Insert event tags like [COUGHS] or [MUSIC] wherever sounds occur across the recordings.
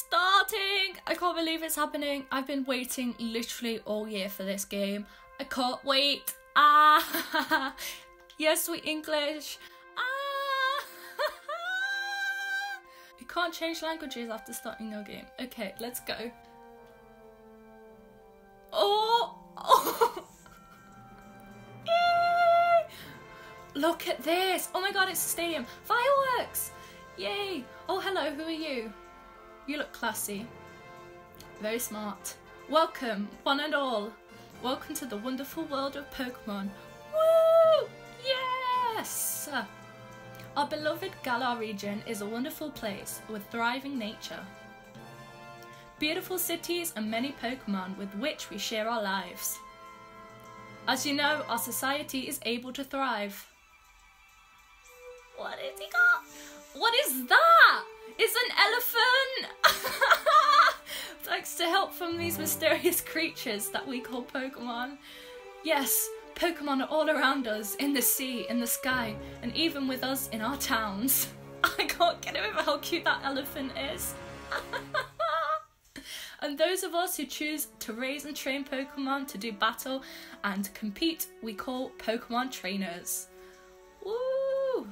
starting! I can't believe it's happening. I've been waiting literally all year for this game. I can't wait. Ah! [LAUGHS] yes, sweet English. Ah! [LAUGHS] you can't change languages after starting your game. Okay, let's go. Oh! oh. [LAUGHS] Look at this! Oh my god, it's a stadium. Fireworks! Yay! Oh, hello, who are you? You look classy. Very smart. Welcome, one and all. Welcome to the wonderful world of Pokemon. Woo! Yes! Our beloved Galar region is a wonderful place with thriving nature. Beautiful cities and many Pokemon with which we share our lives. As you know, our society is able to thrive. What has he got? What is that? It's an elephant! [LAUGHS] Thanks to help from these mysterious creatures that we call Pokemon. Yes, Pokemon are all around us, in the sea, in the sky, and even with us in our towns. [LAUGHS] I can't get over how cute that elephant is. [LAUGHS] and those of us who choose to raise and train Pokemon to do battle and compete, we call Pokemon trainers. Woo!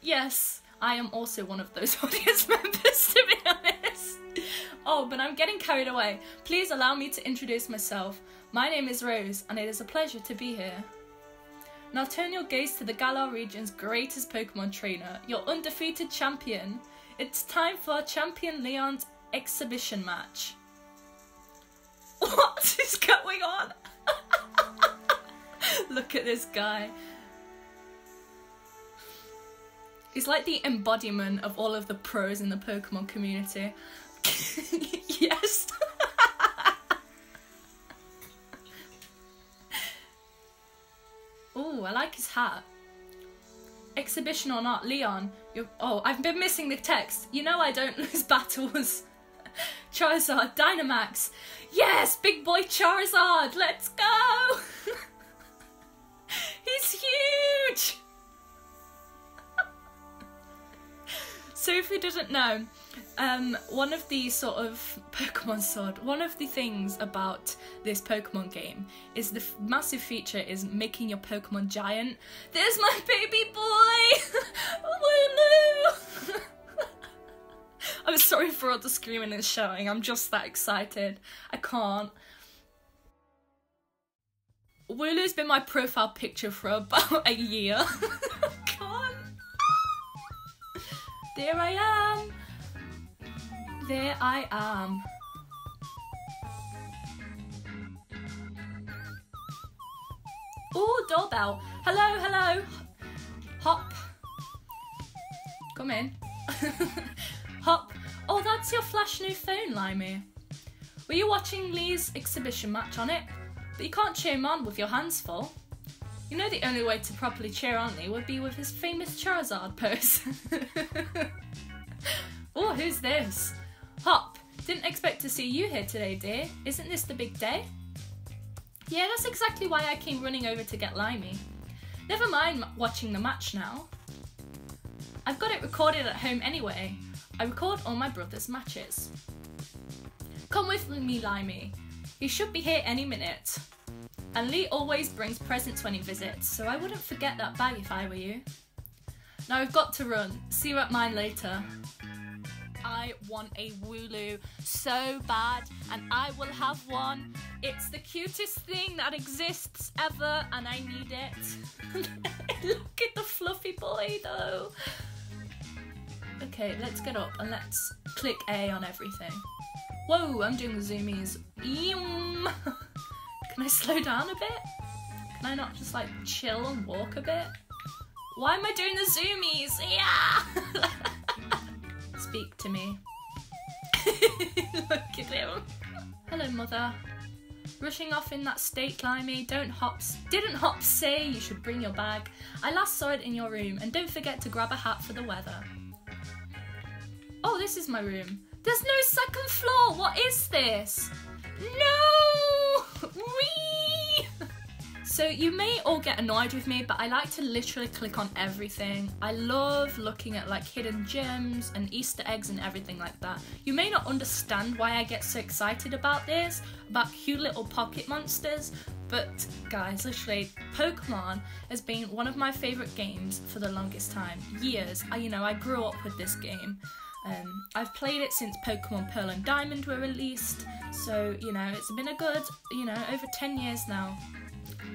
Yes, I am also one of those audience members, to be. Oh, but I'm getting carried away. Please allow me to introduce myself. My name is Rose, and it is a pleasure to be here. Now turn your gaze to the Galar region's greatest Pokemon trainer, your undefeated champion. It's time for Champion Leon's exhibition match. [LAUGHS] What is going on? [LAUGHS] Look at this guy. He's like the embodiment of all of the pros in the Pokemon community. [LAUGHS] yes. [LAUGHS] oh, I like his hat. Exhibition or not, Leon, you're. Oh, I've been missing the text. You know I don't [LAUGHS] lose battles. Charizard, Dynamax. Yes, big boy Charizard, let's go! He's huge! So if you didn't know, um, one of the sort of [LAUGHS] Pokemon Sword, one of the things about this Pokemon game is the massive feature is making your Pokemon giant. There's my baby boy! [LAUGHS] Wooloo! [LAUGHS] I'm sorry for all the screaming and shouting, I'm just that excited. I can't. Wooloo's been my profile picture for about a year. There I am. There I am. Oh, doorbell. Hello, hello. Hop. Come in. [LAUGHS] Hop. Oh, that's your flash new phone, Limey. Were you watching Lee's exhibition match on it? But you can't cheer him on with your hands full. You know the only way to properly cheer on Lee would be with his famous Charizard pose. [LAUGHS] oh, who's this? Didn't expect to see you here today, dear. Isn't this the big day? Yeah, that's exactly why I came running over to get Limey. Never mind watching the match now. I've got it recorded at home anyway. I record all my brother's matches. Come with me, Limey. He should be here any minute. And Lee always brings presents when he visits, so I wouldn't forget that bag if I were you. Now I've got to run. See you at mine later. I want a Wooloo so bad, and I will have one. It's the cutest thing that exists ever, and I need it. [LAUGHS] Look at the fluffy boy, though. Okay, let's get up and let's click A on everything. Whoa, I'm doing the zoomies. [LAUGHS] Can I slow down a bit? Can I not just like chill and walk a bit? Why am I doing the zoomies? Yeah! [LAUGHS] Speak to me. Look at him. Hello, mother. Rushing off in that state, Limey. Don't hops. Didn't Hops say you should bring your bag? I last saw it in your room, and don't forget to grab a hat for the weather. Oh, this is my room. There's no second floor. What is this? No! So you may all get annoyed with me, but I like to literally click on everything. I love looking at like hidden gems and Easter eggs and everything like that. You may not understand why I get so excited about this, about cute little pocket monsters, but guys, literally, Pokemon has been one of my favourite games for the longest time. Years. I, you know, I grew up with this game. Um, I've played it since Pokemon Pearl and Diamond were released, so you know it's been a good, you know, over 10 years now.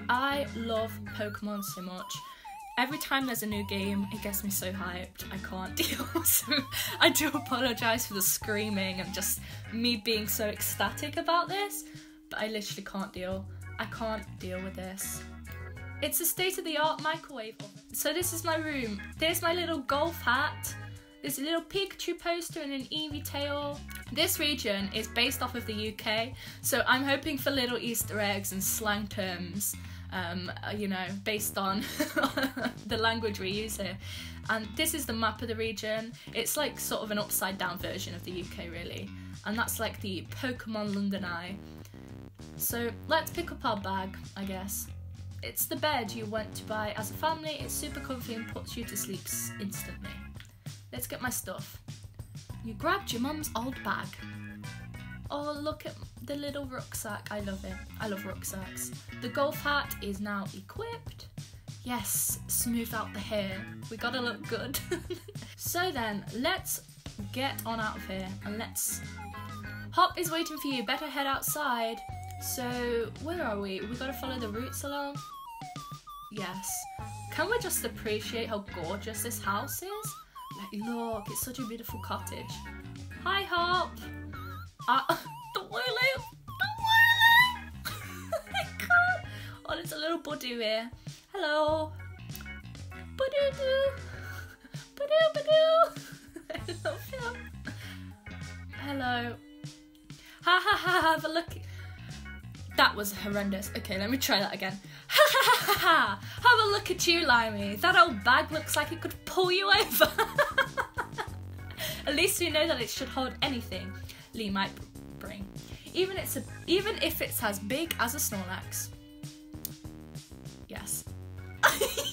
I love Pokemon so much. Every time there's a new game, it gets me so hyped. I can't [LAUGHS] deal. so I do apologise for the screaming and just me being so ecstatic about this, but I literally can't deal. I can't deal with this. It's a state of the art microwave oven. So this is my room. There's my little golf hat. There's a little Pikachu poster and an Eevee tail. This region is based off of the UK, so I'm hoping for little Easter eggs and slang terms, um, uh, you know, based on [LAUGHS] the language we use here. And this is the map of the region. It's like sort of an upside down version of the UK, really. And that's like the Pokemon London Eye. So let's pick up our bag, I guess. It's the bed you went to buy as a family. It's super comfy and puts you to sleep instantly. Let's get my stuff. You grabbed your mum's old bag. Oh, look at the little rucksack. I love it. I love rucksacks. The golf hat is now equipped. Yes, smooth out the hair. We gotta look good. [LAUGHS] so then, let's get on out of here and let's. Hop is waiting for you. Better head outside. So, where are we? We gotta follow the routes along. Yes. Can we just appreciate how gorgeous this house is? Look, it's such a beautiful cottage. Hi, Hop. Uh, the Wooloo. The Wooloo. oh my god. Oh, there's a little Budew here. Hello. [LAUGHS] I him. Hello. Ha ha ha, have a look. That was horrendous. Okay, let me try that again. Ha ha ha ha! Have a look at you, Limey. That old bag looks like it could pull you over. [LAUGHS] at least we know that it should hold anything Lee might bring. Even it's a, even if it's as big as a Snorlax. Yes. [LAUGHS] [LAUGHS]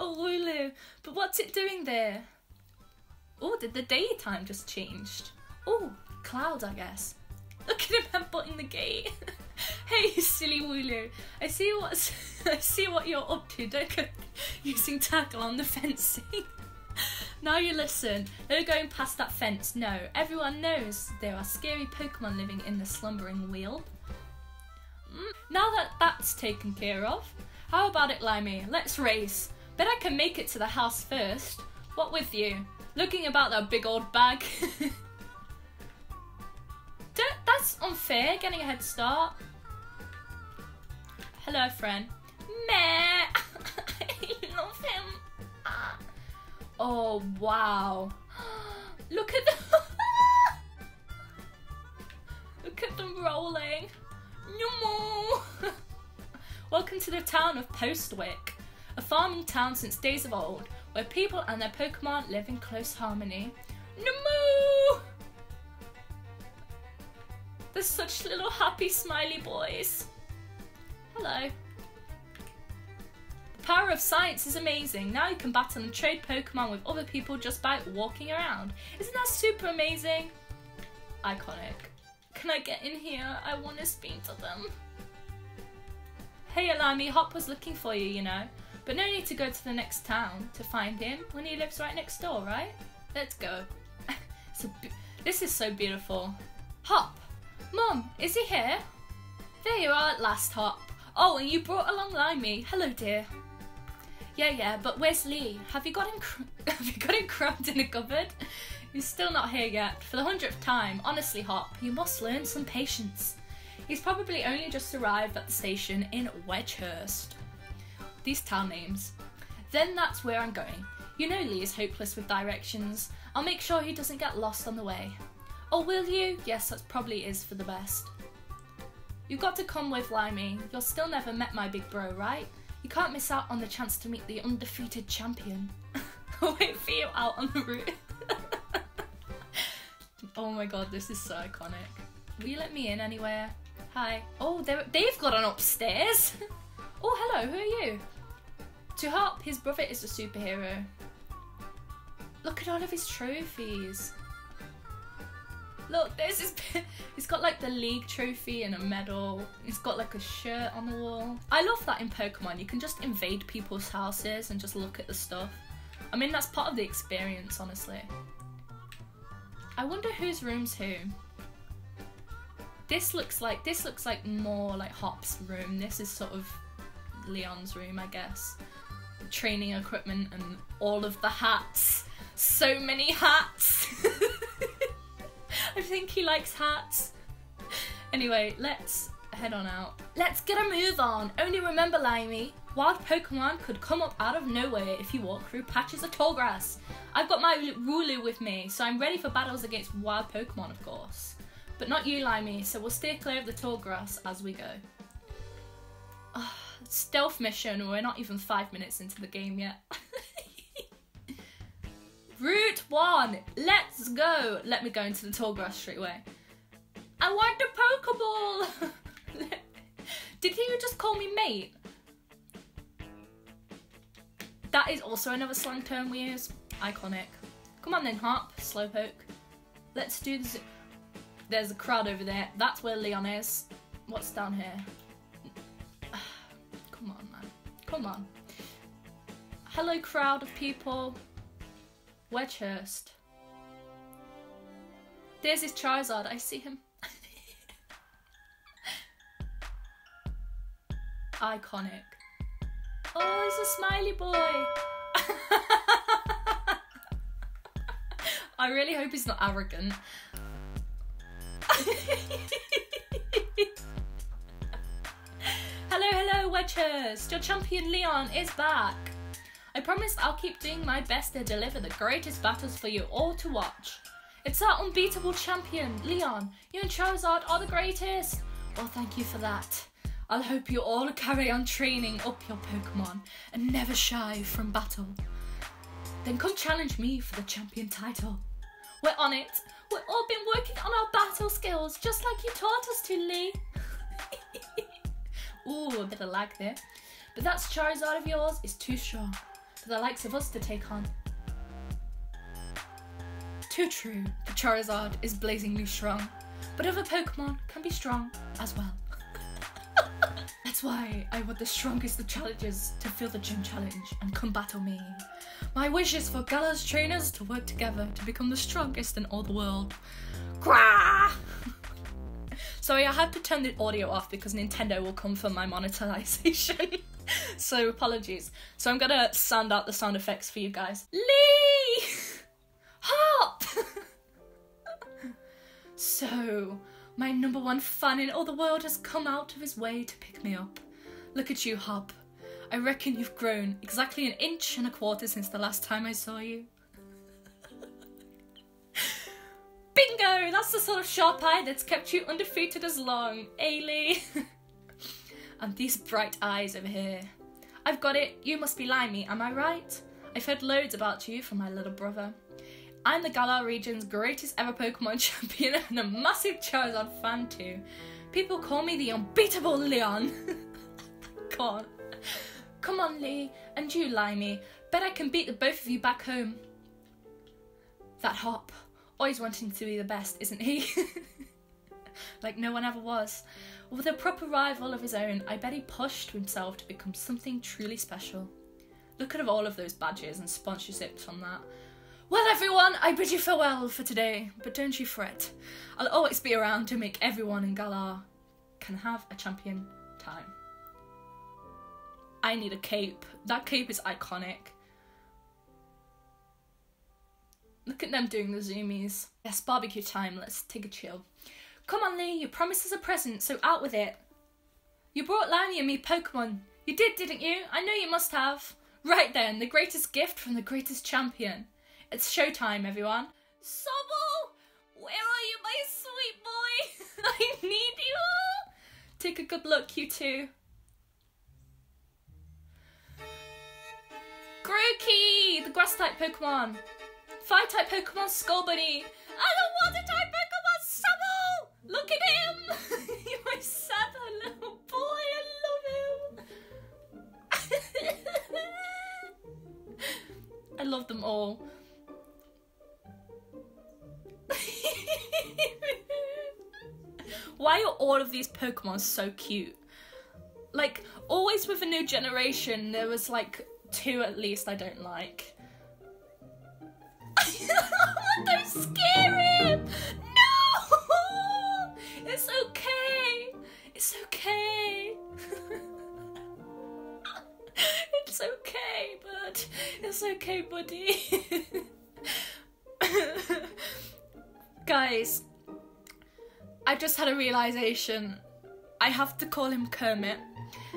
Oh, Wooloo. But what's it doing there? Oh, did the daytime just changed? Oh, clouds, I guess. [LAUGHS] Look at him headbutting the gate. [LAUGHS] hey, silly Wooloo. I see what's [LAUGHS] I see what you're up to. Don't go [LAUGHS] using tackle on the fencing. now you listen. No going past that fence. No. Everyone knows there are scary Pokemon living in the Slumbering Weald. Mm. Now that that's taken care of, how about it, Limey? Let's race. Bet I can make it to the house first. What with you? Looking about that big old bag. that's unfair, getting a head start. Hello, friend. Meh. I love him. Oh, wow. [GASPS] Look at them. [LAUGHS] Look at them rolling. [LAUGHS] Welcome to the town of Postwick, a farming town since days of old, where people and their Pokemon live in close harmony. Namoo! They're such little happy smiley boys. Hello. The power of science is amazing. Now you can battle and trade Pokemon with other people just by walking around. Isn't that super amazing? Iconic. Can I get in here? I want to speak to them. Hey Limey, Hop was looking for you, you know. But no need to go to the next town to find him when he lives right next door, right? Let's go. [LAUGHS] this is so beautiful. Hop! Mum, is he here? There you are at last, Hop. Oh, and you brought along Limey. Hello, dear. Yeah, yeah, but where's Lee? Have you got him? [LAUGHS] have you got him crammed in a cupboard? He's still not here yet. For the hundredth time, honestly, Hop, you must learn some patience. He's probably only just arrived at the station in Wedgehurst. These town names. Then that's where I'm going. You know Lee is hopeless with directions. I'll make sure he doesn't get lost on the way. Oh, will you? Yes, that probably is for the best. You've got to come with Limey. You'll still never met my big bro, right? You can't miss out on the chance to meet the undefeated champion. I'll [LAUGHS] wait for you out on the route. [LAUGHS] oh my god, this is so iconic. Will you let me in anywhere? Hi. Oh, they've got an upstairs. [LAUGHS] oh, hello. Who are you? To Hop, his brother is a superhero. Look at all of his trophies. Look, there's his. He's got like the league trophy and a medal. He's got like a shirt on the wall. I love that in Pokemon. You can just invade people's houses and just look at the stuff. I mean, that's part of the experience, honestly. I wonder whose room's who. This looks like this looks like more like Hop's room. This is sort of Leon's room, I guess. Training equipment and all of the hats. So many hats. [LAUGHS] I think he likes hats. [LAUGHS] Anyway, let's head on out. Let's get a move on. Only remember, Limey, wild Pokemon could come up out of nowhere if you walk through patches of tall grass. I've got my Wooloo with me, so I'm ready for battles against wild Pokemon, of course. But not you, Limey, so we'll steer clear of the tall grass as we go. Oh, stealth mission, we're not even five minutes into the game yet. [LAUGHS] Route one, let's go. Let me go into the tall grass straight away. I want the Pokeball. [LAUGHS] Did he just call me mate? That is also another slang term we use. Iconic. Come on then, Hop, Slowpoke. Let's do this. There's a crowd over there. That's where Leon is. What's down here? [SIGHS] Come on, man. Come on. Hello, crowd of people. Wedgehurst. There's his Charizard. I see him. [LAUGHS] Iconic. Oh, he's a smiley boy. [LAUGHS] I really hope he's not arrogant. [LAUGHS] hello, hello, Wedgehurst. Your champion Leon is back. I promise I'll keep doing my best to deliver the greatest battles for you all to watch. It's our unbeatable champion, Leon. You and Charizard are the greatest. Well, thank you for that. I'll hope you all carry on training up your Pokemon and never shy from battle. Then come challenge me for the champion title. We're on it. We've all been working on our battle skills just like you taught us to, Lee. [LAUGHS] Ooh, a bit of lag there. But that Charizard of yours is too strong for the likes of us to take on. Too true, the Charizard is blazingly strong, but other Pokemon can be strong as well. [LAUGHS] That's why I want the strongest of challenges to fill the gym challenge and come battle me. My wish is for Galar's trainers to work together to become the strongest in all the world. Grah! [LAUGHS] Sorry, I had to turn the audio off because Nintendo will come for my monetization. [LAUGHS] [LAUGHS] so apologies. So I'm gonna sound out the sound effects for you guys. Lee! [LAUGHS] Hop! [LAUGHS] so, my number one fan in all the world has come out of his way to pick me up. Look at you, Hop. I reckon you've grown exactly an inch and a quarter since the last time I saw you. Bingo! That's the sort of sharp eye that's kept you undefeated as long, eh, Ailey. And these bright eyes over here. I've got it. You must be Limey, am I right? I've heard loads about you from my little brother. I'm the Galar region's greatest ever Pokemon [LAUGHS] champion and a massive Charizard fan too. People call me the unbeatable Leon. [LAUGHS] Come on. Come on, Lee, and you, Limey. Bet I can beat the both of you back home. That Hop, always wanting to be the best, isn't he? [LAUGHS] like no one ever was. With a proper rival of his own, I bet he pushed himself to become something truly special. Look at all of those badges and sponsorships on that. Well, everyone, I bid you farewell for today, but don't you fret. I'll always be around to make everyone in Galar can have a champion time. I need a cape. That cape is iconic. Look at them doing the zoomies. Yes, barbecue time. Let's take a chill. Come on, Lee, you promised us a present, so out with it. You brought Lani and me Pokemon. You did, didn't you? I know you must have. Right then, the greatest gift from the greatest champion. It's showtime, everyone. Sobble! Where are you, my sweet boy? [LAUGHS] I need you! Take a good look, you two. Grookey, the grass type Pokemon. Fire type Pokemon. And the water type Pokemon Sobble! Look at him! [LAUGHS] you my sad little boy, I love him! [LAUGHS] I love them all. [LAUGHS] Why are all of these Pokemon so cute? Like, always with a new generation, there was like two at least I don't like. They're scary. It's okay, buddy. Guys, I just had a realization. I have to call him Kermit.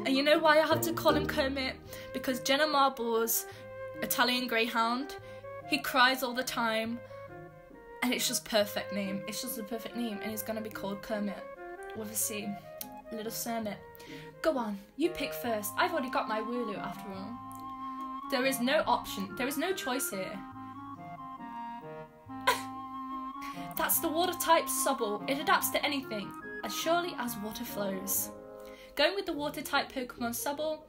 And you know why I have to call him Kermit? Because Jenna Marbles, Italian Greyhound, he cries all the time. And it's just perfect name. It's just a perfect name. And he's gonna be called Kermit. With a C. Little Kermit. Go on, you pick first. I've already got my Wooloo after all. There is no option. There is no choice here. [LAUGHS] That's the water type Sobble. It adapts to anything, as surely as water flows. Going with the water type Pokemon Sobble?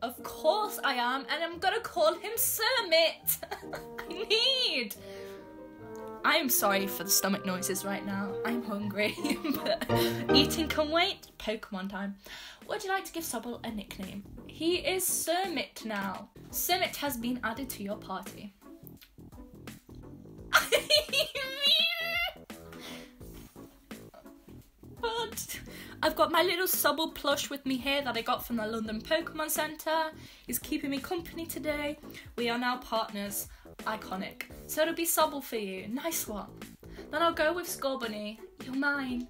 Of course I am, and I'm gonna call him Cermit! [LAUGHS] I need! I am sorry for the stomach noises right now. I'm hungry, [LAUGHS] but eating can wait. Pokemon time. Would you like to give Sobble a nickname? He is Cermit now. Cermit has been added to your party. [LAUGHS] but I've got my little Sobble plush with me here that I got from the London Pokemon Centre. He's keeping me company today. We are now partners. Iconic. So it'll be Sobble for you. Nice one. Then I'll go with Scorbunny. You're mine.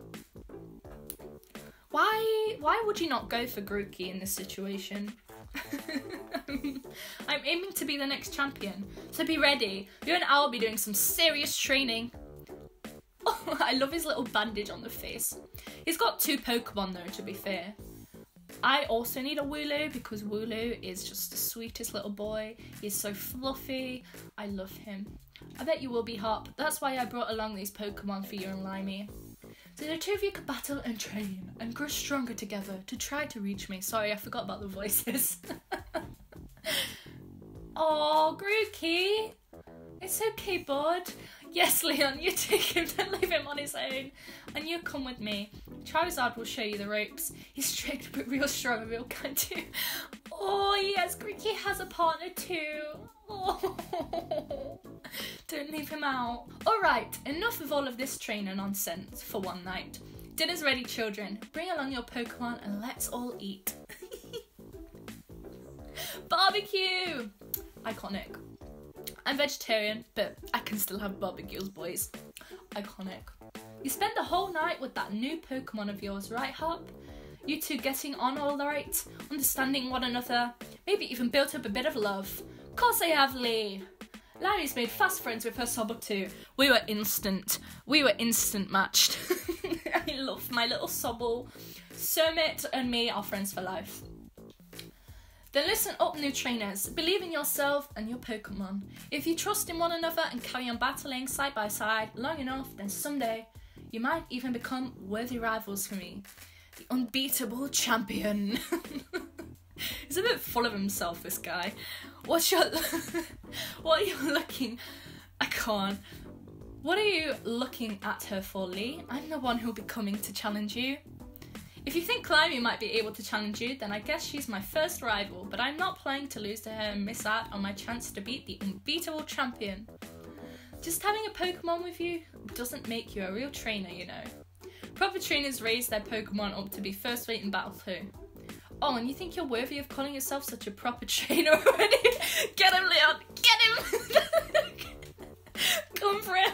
Why why would you not go for Grookey in this situation? [LAUGHS] I'm aiming to be the next champion, so be ready. You and I will be doing some serious training. [LAUGHS] Oh, I love his little bandage on the face. He's got two Pokemon though, to be fair. I also need a Wooloo because Wooloo is just the sweetest little boy. He's so fluffy. I love him. I bet you will be Hop. That's why I brought along these Pokemon for you and Limey. So the two of you could battle and train and grow stronger together to try to reach me. Sorry, I forgot about the voices. [LAUGHS] oh, Grookey. It's okay, bud. Yes, Leon, you take him, don't leave him on his own. And you come with me. Charizard will show you the ropes. He's strict but real strong and real kind too. Oh yes, Grookey has a partner too. Oh. [LAUGHS] Don't leave him out. Alright, enough of all of this trainer nonsense for one night. Dinner's ready, children. Bring along your Pokemon and let's all eat. [LAUGHS] Barbecue! Iconic. I'm vegetarian, but I can still have barbecues, boys. Iconic. You spend the whole night with that new Pokemon of yours, right, Hop? You two getting on all right, understanding one another, maybe even built up a bit of love. Of Course I have, Lee. Larry's made fast friends with her Sobble too. We were instant. We were instant matched. [LAUGHS] I love my little Sobble. Cermit and me are friends for life. Then listen up, new trainers. Believe in yourself and your Pokemon. If you trust in one another and carry on battling side by side long enough, then someday you might even become worthy rivals for me. The unbeatable champion. [LAUGHS] He's a bit full of himself, this guy. What's your. [LAUGHS] what are you looking. I can't. What are you looking at her for, Lee? I'm the one who'll be coming to challenge you. If you think Climbing might be able to challenge you, then I guess she's my first rival, but I'm not playing to lose to her and miss out on my chance to beat the unbeatable champion. Just having a Pokemon with you doesn't make you a real trainer, you know. Proper trainers raise their Pokemon up to be first rate in battle too. Oh, and you think you're worthy of calling yourself such a proper [LAUGHS] trainer already? Get him, Leon! Get him! [LAUGHS] Come for him!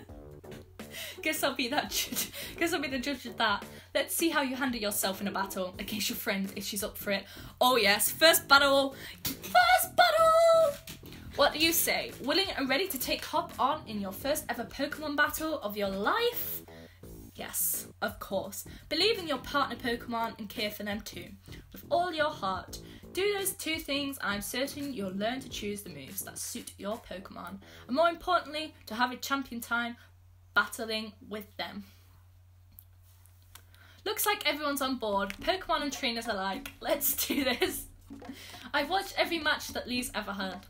[LAUGHS] Guess I'll be that judge. Guess I'll be the judge of that. Let's see how you handle yourself in a battle against your friend if she's up for it. Oh yes, first battle! First battle! What do you say? Willing and ready to take Hop on in your first ever Pokemon battle of your life? Yes, of course. Believe in your partner Pokemon and care for them too. With all your heart. Do those two things, and I'm certain you'll learn to choose the moves that suit your Pokemon. And more importantly, to have a champion time battling with them. Looks like everyone's on board, Pokemon and trainers alike. [LAUGHS] Let's do this. I've watched every match that Lee's ever had.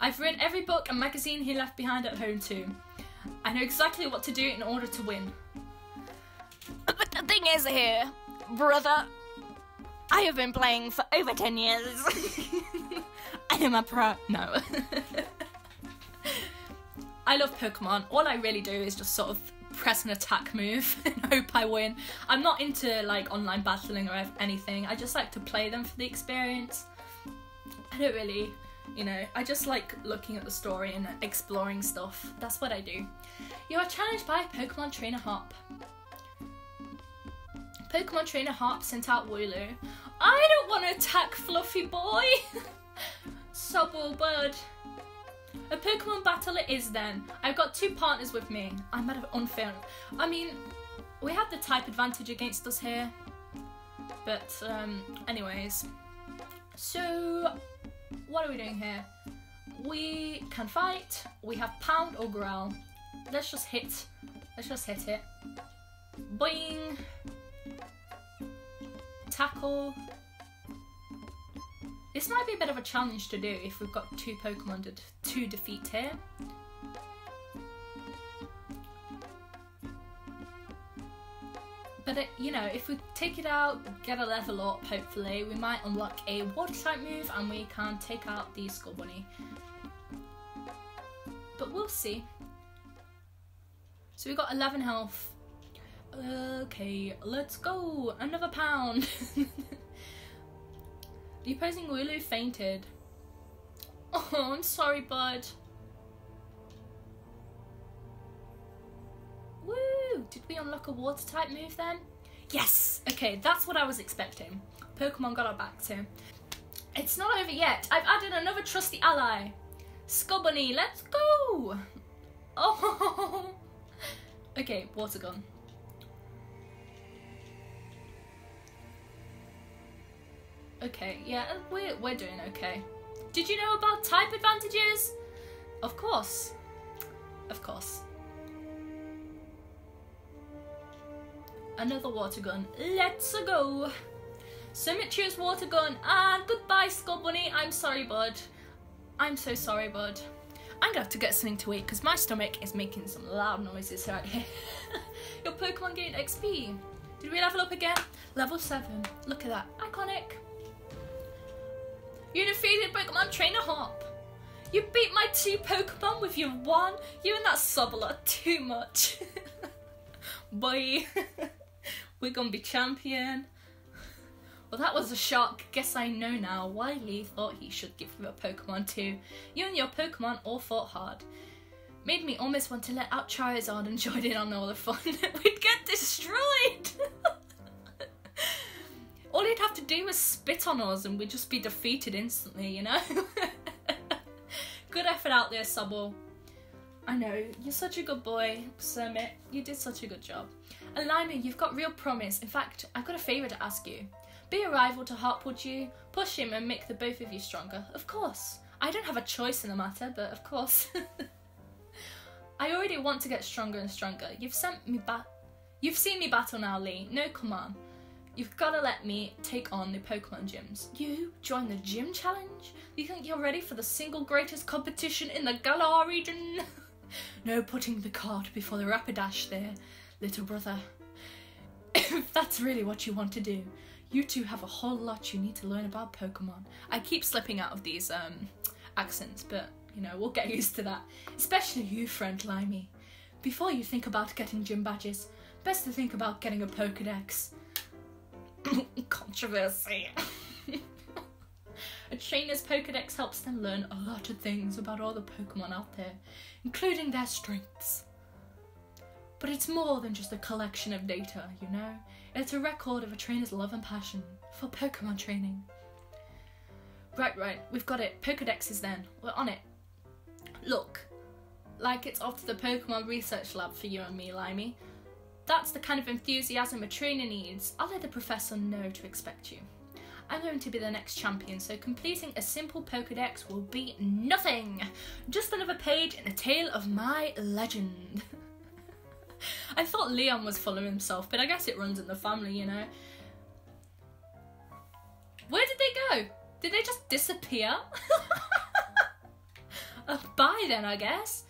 I've read every book and magazine he left behind at home too. I know exactly what to do in order to win. Thing is here, brother, I have been playing for over 10 years. [LAUGHS] I am a pro. No. [LAUGHS] I love Pokemon. All I really do is just sort of press an attack move [LAUGHS] and hope I win. I'm not into like online battling or anything. I just like to play them for the experience. I don't really, you know, I just like looking at the story and exploring stuff. That's what I do. You are challenged by Pokemon Trainer Hop. Pokemon Trainer Hop sent out Wooloo. I don't want to attack Fluffy Boy! [LAUGHS] Sobble Bud. A Pokemon battle it is then. I've got two partners with me. I'm at unfair. I mean, we have the type advantage against us here. But, um, anyways. So, what are we doing here? We can fight. We have Pound or Growl. Let's just hit. Let's just hit it. Boing! Tackle. This might be a bit of a challenge to do if we've got two Pokemon to, to defeat here. But, it, you know, if we take it out, get a level up, hopefully, we might unlock a water type move and we can take out the Scorbunny. But we'll see. So we've got 11 health. Okay, let's go. Another pound. [LAUGHS] The opposing Wooloo fainted. Oh, I'm sorry, bud. Woo! Did we unlock a water type move then? Yes! Okay, that's what I was expecting. Pokemon got our back to. It's not over yet. I've added another trusty ally. Scorbunny, let's go! [LAUGHS] Oh! okay, water gun. Okay, yeah, we're, we're doing okay. Did you know about type advantages? Of course. Of course. Another water gun. Let's go. Symmetrious water gun. And goodbye, Scorbunny. I'm sorry, bud. I'm so sorry, bud. I'm gonna have to get something to eat because my stomach is making some loud noises right here. [LAUGHS] Your Pokemon gained XP. Did we level up again? Level 7. Look at that. Iconic. You defeated Pokemon Trainer Hop. You beat my two Pokemon with your one. You and that Sobble too much. [LAUGHS] Boy, [LAUGHS] we're gonna be champion. Well, that was a shock. Guess I know now why Lee thought he should give you a Pokemon too. You and your Pokemon all fought hard. Made me almost want to let out Charizard and [LAUGHS] join in on all the fun. We'd get destroyed! All he'd have to do was spit on us and we'd just be defeated instantly, you know? [LAUGHS] good effort out there, Sobble. I know, you're such a good boy, Summit. You did such a good job. And Limey, you've got real promise. In fact, I've got a favour to ask you. Be a rival to would you? Push him and make the both of you stronger. Of course. I don't have a choice in the matter, but of course. [LAUGHS] I already want to get stronger and stronger. You've sent me back. You've seen me battle now, Lee. No, come on. You've got to let me take on the Pokemon gyms. You join the gym challenge? You think you're ready for the single greatest competition in the Galar region? [LAUGHS] no putting the cart before the Rapidash there, little brother. if [COUGHS] that's really what you want to do, you two have a whole lot you need to learn about Pokemon. I keep slipping out of these um, accents, but you know, we'll get [LAUGHS] used to that. Especially you, friend Limey. Before you think about getting gym badges, best to think about getting a Pokedex. [LAUGHS] Controversy. [LAUGHS] a trainer's Pokedex helps them learn a lot of things about all the Pokemon out there, including their strengths. But it's more than just a collection of data, you know? It's a record of a trainer's love and passion for Pokemon training. Right, right, we've got it. Pokedexes then. We're on it. Look, like it's off to the Pokemon Research Lab for you and me, Limey. That's the kind of enthusiasm a trainer needs. I'll let the professor know to expect you. I'm going to be the next champion, so completing a simple Pokedex will be nothing. Just another page in the tale of my legend. [LAUGHS] I thought Leon was full of himself, but I guess it runs in the family, you know. Where did they go? Did they just disappear? [LAUGHS] Uh, bye then, I guess.